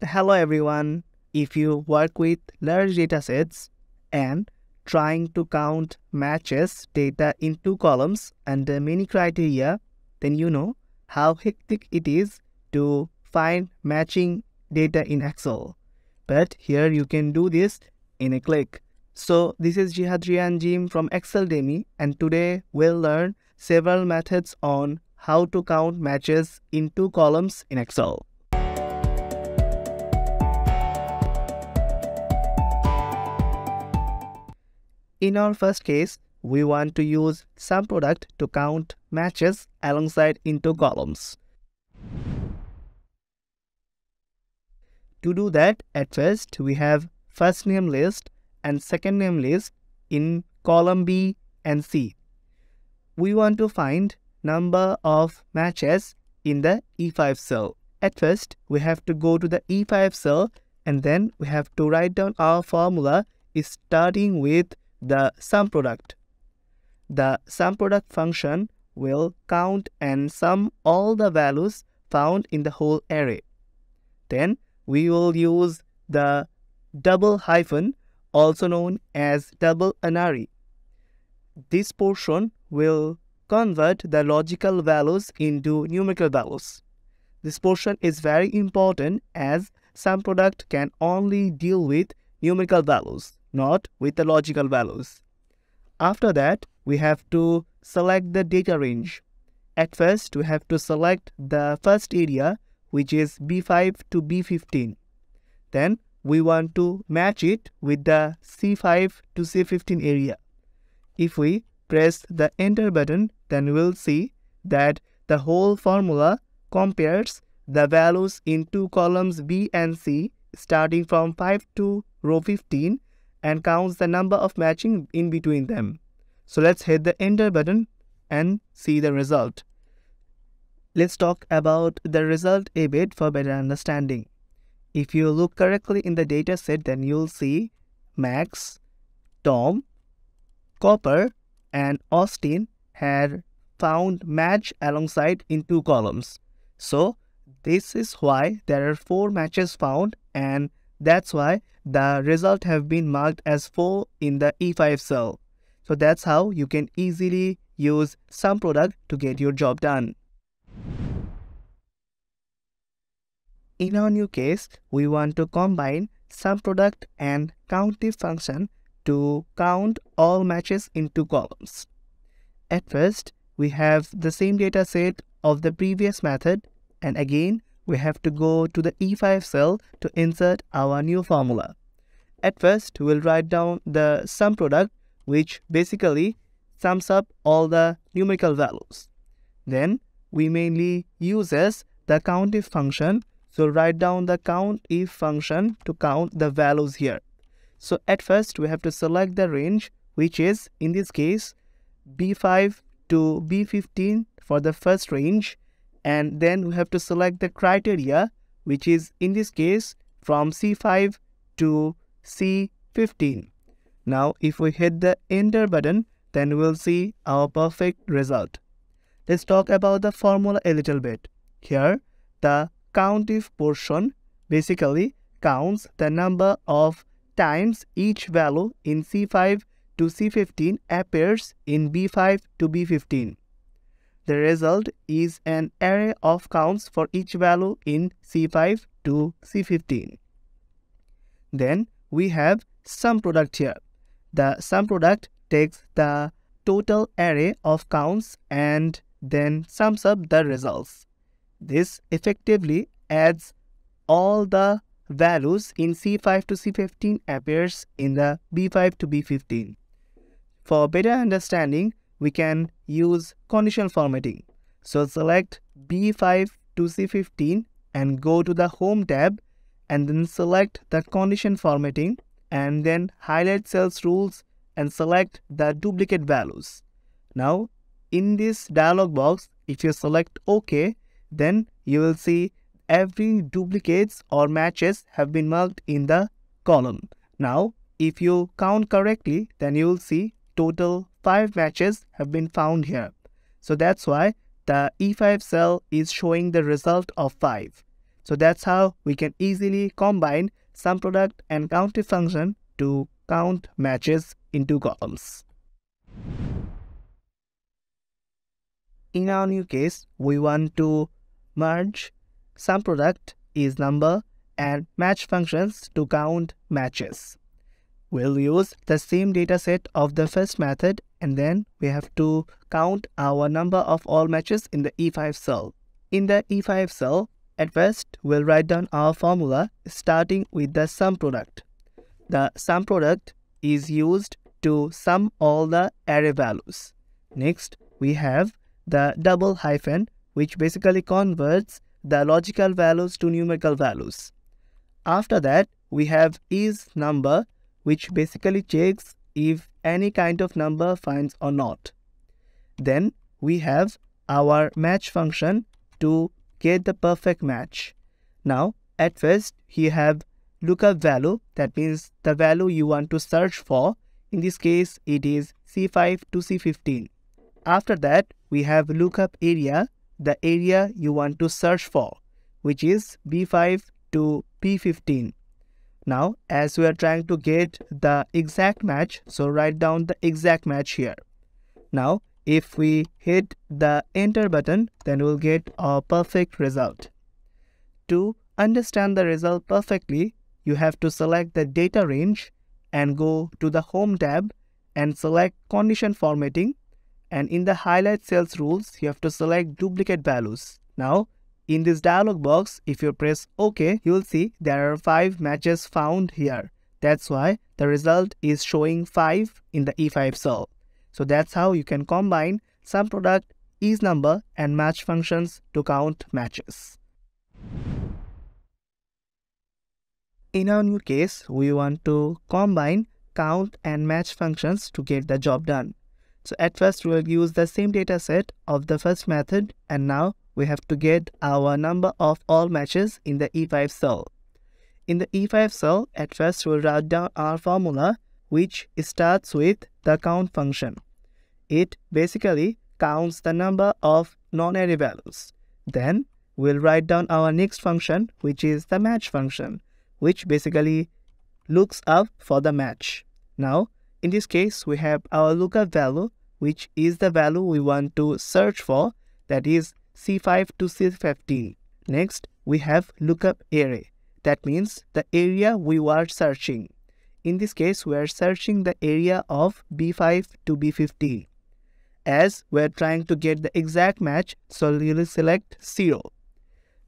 Hello everyone. If you work with large datasets and trying to count matches data in two columns under many criteria, then you know how hectic it is to find matching data in Excel. But here you can do this in a click. So this is Zehad Rian Jim from ExcelDemy and today we'll learn several methods on how to count matches in two columns in Excel. In our first case, we want to use sum product to count matches alongside into columns. To do that, at first we have first name list and second name list in column B and C. We want to find number of matches in the E5 cell. At first, we have to go to the E5 cell and then we have to write down our formula starting with the sum product. The sum product function will count and sum all the values found in the whole array. Then we will use the double hyphen also known as double unary. This portion will convert the logical values into numerical values. This portion is very important as sum product can only deal with numerical values, not with the logical values. After that, we have to select the data range. At first, we have to select the first area which is B5 to B15. Then we want to match it with the C5 to C15 area. If we press the enter button, then we'll see that the whole formula compares the values in two columns B and C starting from 5 to row 15 and counts the number of matching in between them. So let's hit the enter button and see the result. Let's talk about the result a bit for better understanding. If you look correctly in the data set, then you'll see Max, Tom, Copper, and Austin had found match alongside in two columns. So this is why there are four matches found and that's why the result have been marked as 4 in the E5 cell. So that's how you can easily use sum product to get your job done. In our new case, we want to combine sum product and countif function to count all matches in two columns. At first, we have the same data set of the previous method and again we have to go to the E5 cell to insert our new formula. At first, we'll write down the sum product which basically sums up all the numerical values. Then we mainly uses the countif function so write down the countif function to count the values here. So at first we have to select the range which is in this case B5 to B15 for the first range and then we have to select the criteria which is in this case from C5 to C15. Now if we hit the enter button then we'll see our perfect result. Let's talk about the formula a little bit. Here the countif portion basically counts the number of times each value in C5 to C15 appears in B5 to B15. The result is an array of counts for each value in C5 to C15. Then we have sum product here. The sum product takes the total array of counts and then sums up the results. This effectively adds all the values in C5 to C15 appears in the B5 to B15. For better understanding, we can use conditional formatting. So select B5 to C15 and go to the Home tab and then select the condition formatting and then highlight cells rules and select the duplicate values. Now in this dialog box, if you select OK, then you will see every duplicates or matches have been marked in the column. Now, if you count correctly, then you will see total 5 matches have been found here. So that's why the E5 cell is showing the result of 5. So that's how we can easily combine sum product and countif function to count matches into columns. In our new case, we want to merge sum product is number and match functions to count matches. We'll use the same dataset of the first method and then we have to count our number of all matches in the E5 cell. In the E5 cell, at first we'll write down our formula starting with the sum product. The sum product is used to sum all the array values. Next, we have the double hyphen which basically converts the logical values to numerical values. After that, we have is number which basically checks if any kind of number finds or not. Then we have our match function to get the perfect match. Now at first you have lookup value that means the value you want to search for. In this case it is C5 to C15. After that we have lookup area the area you want to search for which is B5 to B15. Now as we are trying to get the exact match so write down the exact match here. Now if we hit the enter button then we'll get a perfect result. To understand the result perfectly you have to select the data range and go to the home tab and select condition formatting and in the highlight cells rules you have to select duplicate values. Now in this dialog box, if you press OK, you will see there are 5 matches found here. That's why the result is showing 5 in the E5 cell. So that's how you can combine sum product, is number and match functions to count matches. In our new case, we want to combine count and match functions to get the job done. So at first we will use the same data set of the first method and now we have to get our number of all matches in the E5 cell. In the E5 cell, at first we'll write down our formula which starts with the count function. It basically counts the number of non-array values. Then we'll write down our next function which is the match function which basically looks up for the match. Now in this case we have our lookup value which is the value we want to search for that is C5 to C15. Next, we have lookup array. That means the area we were searching. In this case, we are searching the area of B5 to B15. As we are trying to get the exact match, so we will select 0.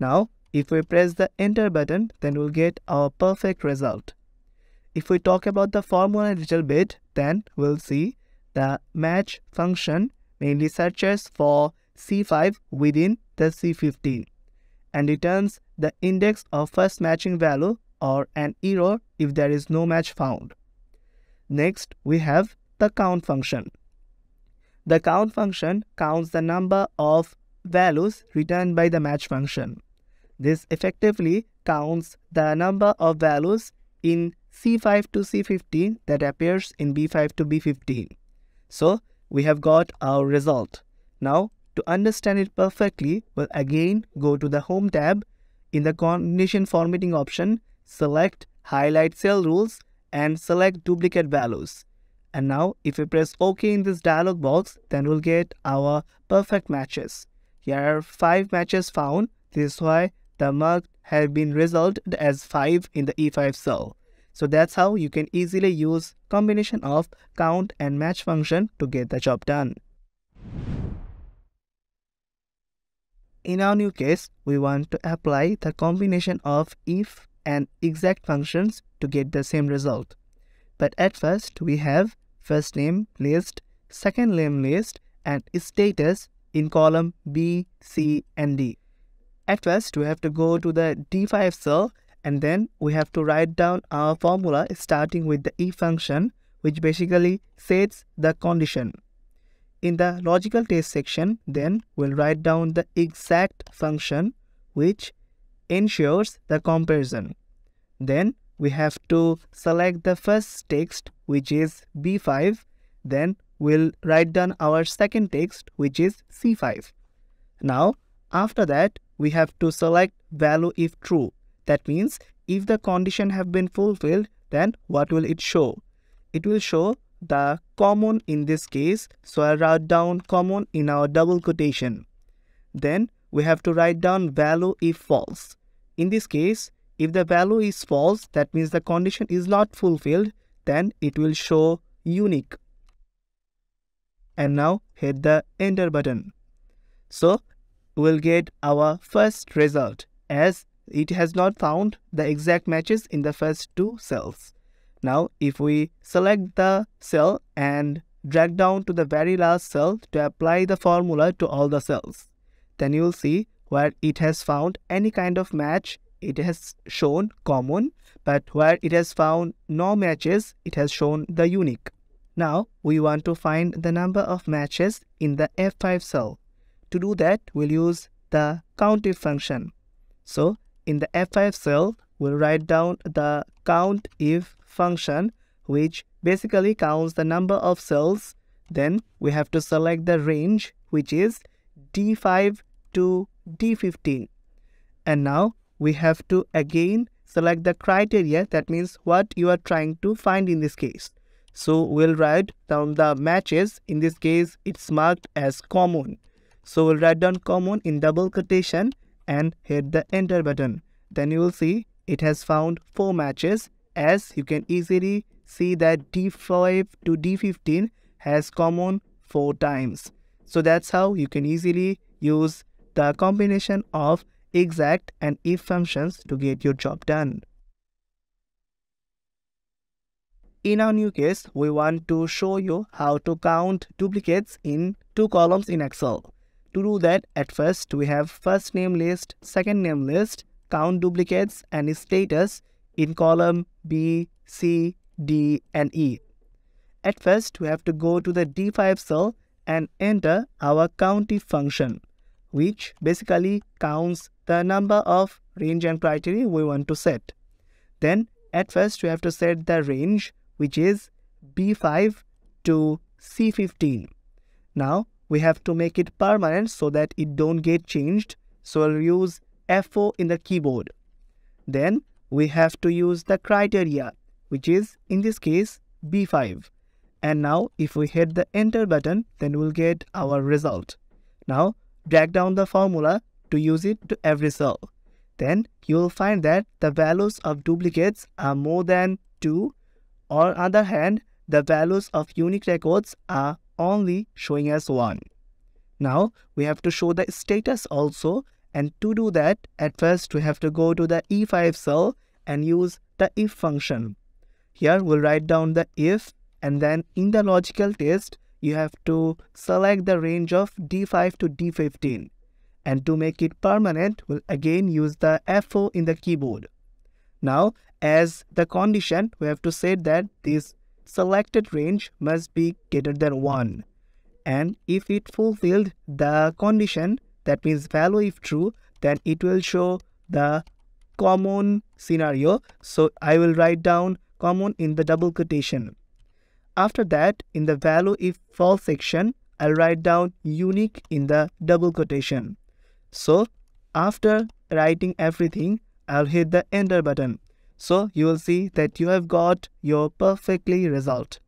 Now, if we press the enter button, then we'll get our perfect result. If we talk about the formula a little bit, then we'll see the match function mainly searches for C5 within the C15 and returns the index of first matching value or an error if there is no match found. Next, we have the count function. The count function counts the number of values returned by the match function. This effectively counts the number of values in C5 to C15 that appears in B5 to B15. So, we have got our result. Now, to understand it perfectly, we'll again go to the Home tab. In the condition formatting option, select Highlight Cell Rules and select Duplicate Values. And now, if we press OK in this dialog box, then we'll get our perfect matches. Here are 5 matches found. This is why the mark has been resulted as 5 in the E5 cell. So that's how you can easily use combination of count and match function to get the job done. In our new case, we want to apply the combination of if and exact functions to get the same result. But at first, we have first name list, second name list, and status in column B, C, and D. At first, we have to go to the D5 cell and then we have to write down our formula starting with the if function which basically sets the condition. In the logical test section, then we'll write down the exact function which ensures the comparison. Then we have to select the first text which is B5. Then we'll write down our second text which is C5. Now after that we have to select value if true. That means if the condition have been fulfilled, then what will it show? It will show the common in this case. So I write down common in our double quotation. Then we have to write down value if false. In this case, if the value is false, that means the condition is not fulfilled, then it will show unique. And now hit the enter button. So we'll get our first result as it has not found the exact matches in the first two cells. Now if we select the cell and drag down to the very last cell to apply the formula to all the cells, then you will see where it has found any kind of match it has shown common but where it has found no matches it has shown the unique. Now we want to find the number of matches in the F5 cell. To do that we'll use the countif function. So in the F5 cell we'll write down the countif function which basically counts the number of cells then we have to select the range which is D5 to D15 and now we have to again select the criteria that means what you are trying to find in this case. So we'll write down the matches in this case it's marked as common. So we'll write down common in double quotation and hit the enter button. Then you will see it has found 4 matches as you can easily see that D5 to D15 has common 4 times. So that's how you can easily use the combination of exact and if functions to get your job done. In our new case, we want to show you how to count duplicates in two columns in Excel. To do that, at first we have first name list, second name list, count duplicates and status in column B, C, D and E. At first, we have to go to the D5 cell and enter our countif function, which basically counts the number of range and criteria we want to set. Then at first we have to set the range which is B5 to C15. Now we have to make it permanent so that it don't get changed. So I'll use F4 in the keyboard. Then we have to use the criteria which is in this case B5. And now if we hit the enter button then we'll get our result. Now drag down the formula to use it to every cell. Then you will find that the values of duplicates are more than 2 or on other hand the values of unique records are only showing as 1. Now we have to show the status also and to do that at first we have to go to the E5 cell and use the if function. Here we'll write down the if and then in the logical test you have to select the range of D5 to D15 and to make it permanent we'll again use the F4 in the keyboard. Now as the condition we have to say that this selected range must be greater than 1 and if it fulfilled the condition that means value if true then it will show the common scenario so I will write down common in the double quotation. After that in the value if false section I'll write down unique in the double quotation. So after writing everything, I'll hit the enter button. So you will see that you have got your perfectly result.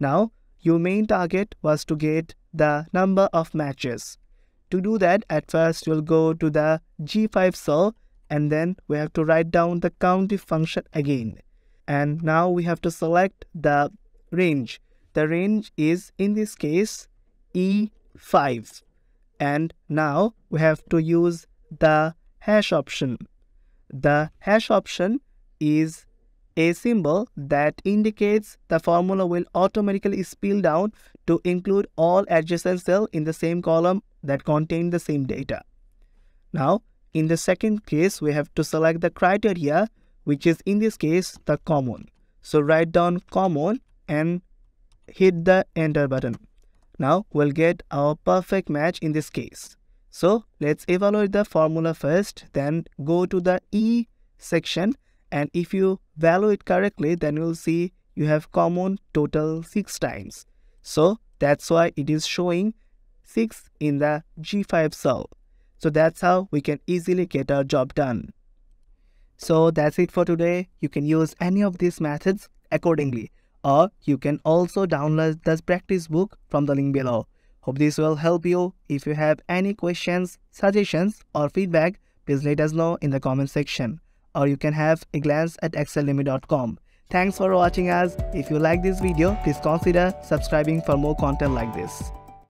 Now your main target was to get the number of matches. To do that, at first you'll go to the G5 cell and then we have to write down the countif function again. And now we have to select the range. The range is in this case E5 and now we have to use the hash option. The hash option is a symbol that indicates the formula will automatically spill down to include all adjacent cells in the same column that contain the same data. Now, in the second case, we have to select the criteria, which is in this case the common. So write down common and hit the enter button. Now we'll get our perfect match in this case. So let's evaluate the formula first, then go to the E section and if you value it correctly, then you'll see you have common total 6 times. So that's why it is showing 6 in the G5 cell. So that's how we can easily get our job done. So that's it for today. You can use any of these methods accordingly or you can also download the practice book from the link below. Hope this will help you. If you have any questions, suggestions or feedback, please let us know in the comment section or you can have a glance at exceldemy.com. Thanks for watching us. If you like this video, please consider subscribing for more content like this.